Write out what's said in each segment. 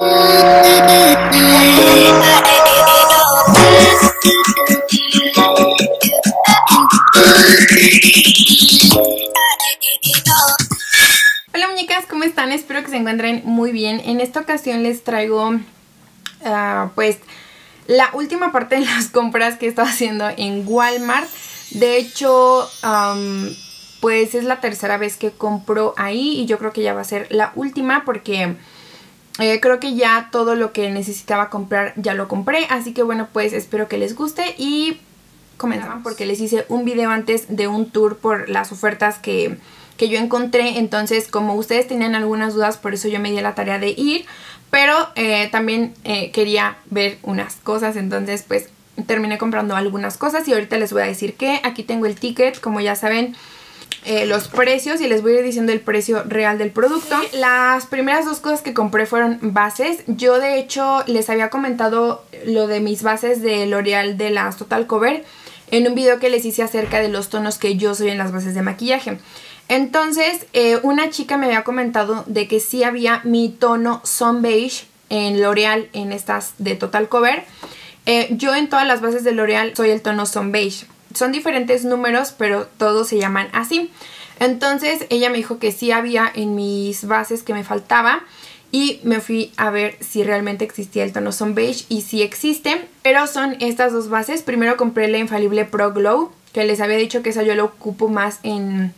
Hola muñecas, ¿cómo están? Espero que se encuentren muy bien. En esta ocasión les traigo ah, pues la última parte de las compras que he estado haciendo en Walmart. De hecho, pues es la tercera vez que compro ahí y yo creo que ya va a ser la última porque eh, creo que ya todo lo que necesitaba comprar ya lo compré. Así que bueno, pues espero que les guste y comenzamos porque les hice un video antes de un tour por las ofertas que, que yo encontré. Entonces, como ustedes tenían algunas dudas, por eso yo me di la tarea de ir. Pero eh, también eh, quería ver unas cosas, entonces pues terminé comprando algunas cosas y ahorita les voy a decir que aquí tengo el ticket, como ya saben, eh, los precios y les voy a ir diciendo el precio real del producto. Las primeras dos cosas que compré fueron bases. Yo de hecho les había comentado lo de mis bases de L'Oreal de las Total Cover en un video que les hice acerca de los tonos que yo soy en las bases de maquillaje. Entonces, eh, una chica me había comentado de que sí había mi tono Sun Beige en L'Oreal en estas de Total Cover. Eh, yo en todas las bases de L'Oreal soy el tono Sun Beige. Son diferentes números, pero todos se llaman así. Entonces, ella me dijo que sí había en mis bases que me faltaba. Y me fui a ver si realmente existía el tono Sun Beige y sí existe. Pero son estas dos bases. Primero compré la infalible Pro Glow, que les había dicho que esa yo la ocupo más en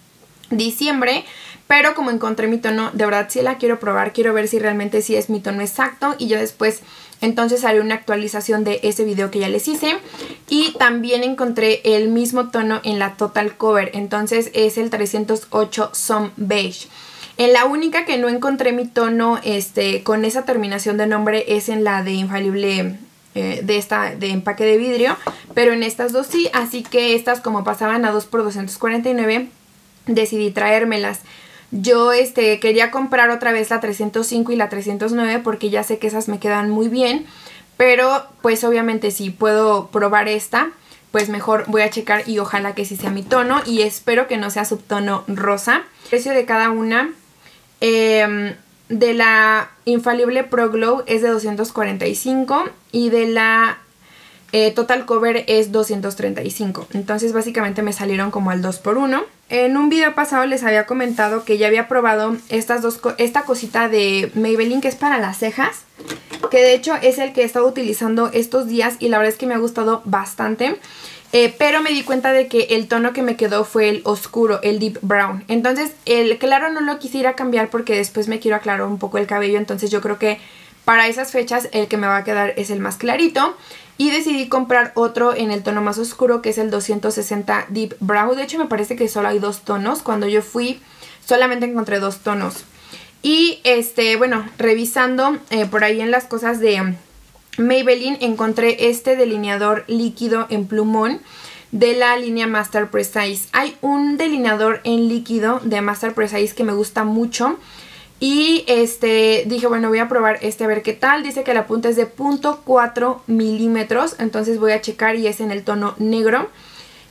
diciembre. Pero como encontré mi tono, de verdad sí la quiero probar, quiero ver si realmente sí es mi tono exacto y ya después entonces haré una actualización de ese video que ya les hice. Y también encontré el mismo tono en la Total Cover, entonces es el 308 Some Beige. En la única que no encontré mi tono este, con esa terminación de nombre es en la de Infalible eh, de esta de empaque de vidrio, pero en estas dos sí, así que estas como pasaban a 2 por 249 decidí traérmelas. Yo este, quería comprar otra vez la 305 y la 309 porque ya sé que esas me quedan muy bien. Pero pues obviamente si puedo probar esta, pues mejor voy a checar y ojalá que sí sea mi tono. Y espero que no sea subtono rosa. El precio de cada una em, de la Infalible Pro Glow es de 245 y de la eh, total cover es 235. Entonces básicamente me salieron como al 2x1. En un video pasado les había comentado que ya había probado estas dos, esta cosita de Maybelline que es para las cejas. Que de hecho es el que he estado utilizando estos días y la verdad es que me ha gustado bastante. Eh, pero me di cuenta de que el tono que me quedó fue el oscuro, el deep brown. Entonces el claro no lo quisiera cambiar porque después me quiero aclarar un poco el cabello. Entonces yo creo que para esas fechas el que me va a quedar es el más clarito. Y decidí comprar otro en el tono más oscuro que es el 260 Deep Brown. De hecho me parece que solo hay dos tonos. Cuando yo fui solamente encontré dos tonos. Y este, bueno, revisando eh, por ahí en las cosas de Maybelline encontré este delineador líquido en plumón de la línea Master Precise. Hay un delineador en líquido de Master Precise que me gusta mucho y este dije, bueno, voy a probar este a ver qué tal. Dice que la punta es de .4 milímetros, entonces voy a checar y es en el tono negro.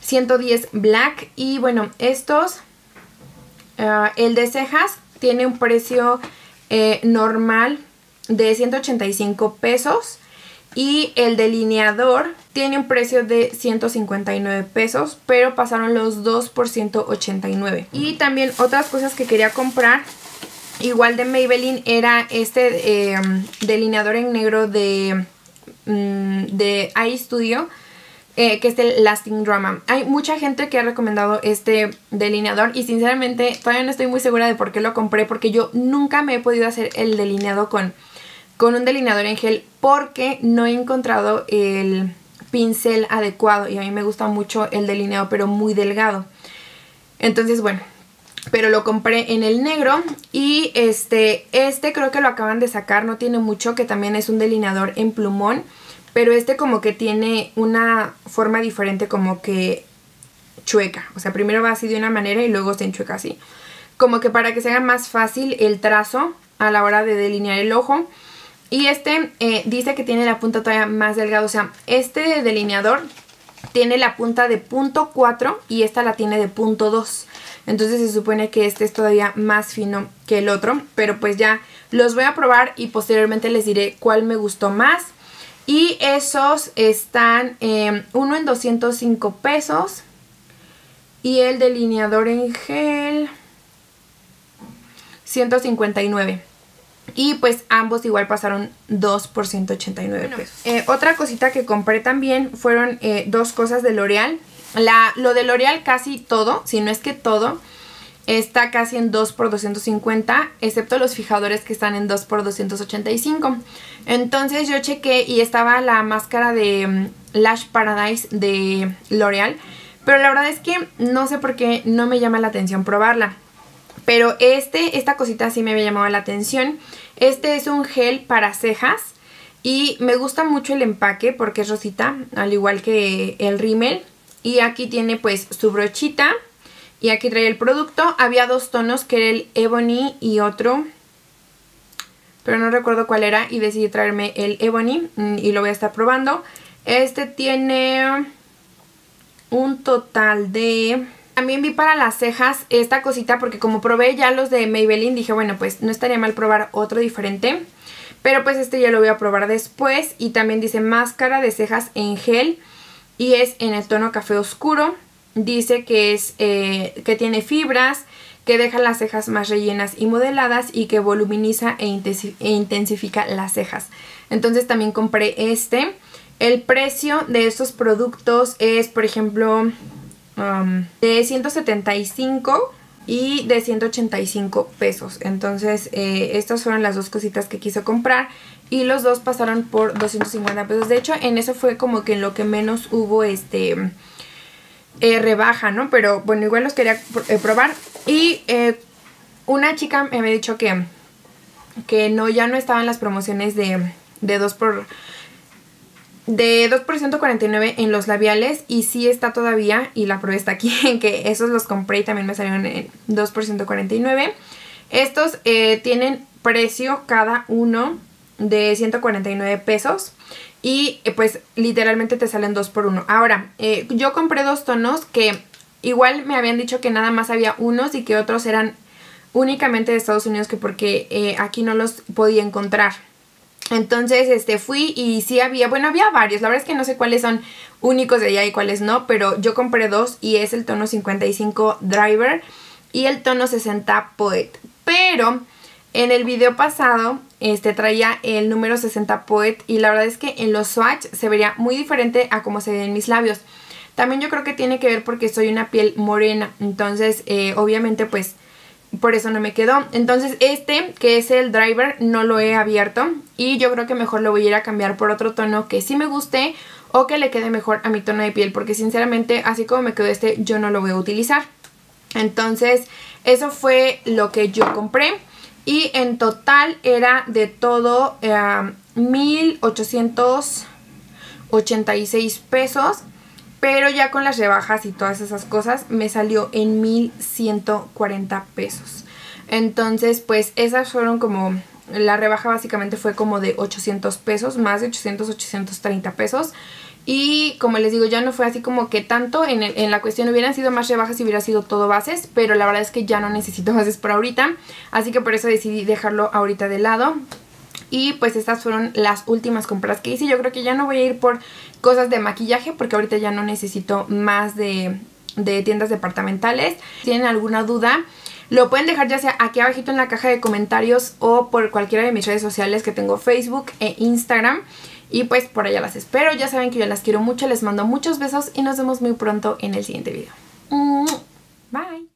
110 black y bueno, estos, ah, el de cejas tiene un precio eh, normal de 185 pesos. Y el delineador tiene un precio de 159 pesos, pero pasaron los dos por 189. Y también otras cosas que quería comprar Igual de Maybelline era este em, delineador en negro de, mm, de iStudio. Eh, que es el Lasting Drama. Hay mucha gente que ha recomendado este delineador y sinceramente todavía no estoy muy segura de por qué lo compré porque yo nunca me he podido hacer el delineado con, con un delineador en gel porque no he encontrado el pincel adecuado y a mí me gusta mucho el delineado pero muy delgado. Entonces bueno, pero lo compré en el negro y este, este creo que lo acaban de sacar, no tiene mucho, que también es un delineador en plumón, pero este como que tiene una forma diferente como que chueca, o sea, primero va así de una manera y luego se enchueca así. Como que para que se haga más fácil el trazo a la hora de delinear el ojo. Y este eh, dice que tiene la punta todavía más delgada, o sea, este delineador tiene la punta de punto 4 y esta la tiene de punto 2. Entonces se supone que este es todavía más fino que el otro. Pero pues ya los voy a probar y posteriormente les diré cuál me gustó más. Y esos están eh, uno en 205 pesos. Y el delineador en gel 159. Y pues ambos igual pasaron 2 por 189 pesos. Eh, otra cosita que compré también fueron eh, dos cosas de L'Oreal. Lo de L'Oreal casi todo, si no es que todo, está casi en 2 por 250, excepto los fijadores que están en 2 por 285. Entonces yo chequé y estaba la máscara de mm, Lash Paradise de L'Oreal. Pero la verdad es que no sé por qué no me llama la atención probarla. Pero este, esta cosita sí me había llamado la atención. Este es un gel para cejas. Y me gusta mucho el empaque porque es rosita, al igual que el rímel. Y aquí tiene pues su brochita. Y aquí trae el producto. Había dos tonos que era el Ebony y otro. Pero no recuerdo cuál era y decidí traerme el Ebony mm, y lo voy a estar probando. Este tiene un total de también vi para las cejas esta cosita porque como probé ya los de Maybelline dije bueno pues no estaría mal probar otro diferente. Pero pues este ya lo voy a probar después y también dice máscara de cejas en gel y es en el tono café oscuro. Dice que, es, eh, que tiene fibras, que deja las cejas más rellenas y modeladas y que voluminiza e, e intensifica las cejas. Entonces también compré este. El precio de estos productos es, por ejemplo, Um, de 175 y de 185 pesos. Entonces eh, estas fueron las dos cositas que quiso comprar y los dos pasaron por 250 pesos. De hecho en eso fue como que en lo que menos hubo este eh, rebaja, ¿no? Pero bueno, igual los quería eh, probar. Y una chica me había dicho que, que no, ya no estaban las promociones de, de 2 por de 2 por 149 en los labiales y sí está todavía, y la prueba está aquí, en que esos los compré y también me salieron en 2 por 149. Estos eh, tienen precio cada uno de 149 pesos y eh, pues literalmente te salen 2 por 1. Ahora, eh, yo compré dos tonos que igual me habían dicho que nada más había unos y que otros eran únicamente de Estados Unidos que porque aquí no los podía encontrar. Entonces, este, fui y sí había, bueno, había varios. La verdad es que no sé cuáles son únicos de allá y cuáles no, pero yo compré dos y es el tono 55 Driver y el tono 60 Poet. Pero en el video pasado, este, traía el número 60 Poet y la verdad es que en los swatch se vería muy diferente a como se ve en mis labios. También yo creo que tiene que ver porque soy una piel morena, entonces eh, obviamente pues por eso no me quedó. Entonces este, que es el driver, no lo he abierto y yo creo que mejor lo voy a ir a cambiar por otro tono que sí me guste o que le quede mejor a mi tono de piel porque sinceramente así como me quedó este yo no lo voy a utilizar. Entonces eso fue lo que yo compré y en total era de todo eh, 1886 pesos pero ya con las rebajas y todas esas cosas me salió en 1140 pesos. Entonces pues esas fueron como... La rebaja básicamente fue como de 800 pesos, más de 800, 830 pesos. Y como les digo, ya no fue así como que tanto en, en, la cuestión hubieran sido más rebajas si hubiera sido todo bases, pero la verdad es que ya no necesito bases por ahorita, así que por eso decidí dejarlo ahorita de lado. Y pues estas fueron las últimas compras que hice. Yo creo que ya no voy a ir por cosas de maquillaje porque ahorita ya no necesito más de, tiendas departamentales. Si tienen alguna duda, lo pueden dejar ya sea aquí abajito en la caja de comentarios o por cualquiera de mis redes sociales que tengo Facebook e Instagram. Y pues por allá las espero, ya saben que yo las quiero mucho, les mando muchos besos y nos vemos muy pronto en el siguiente video. Bye.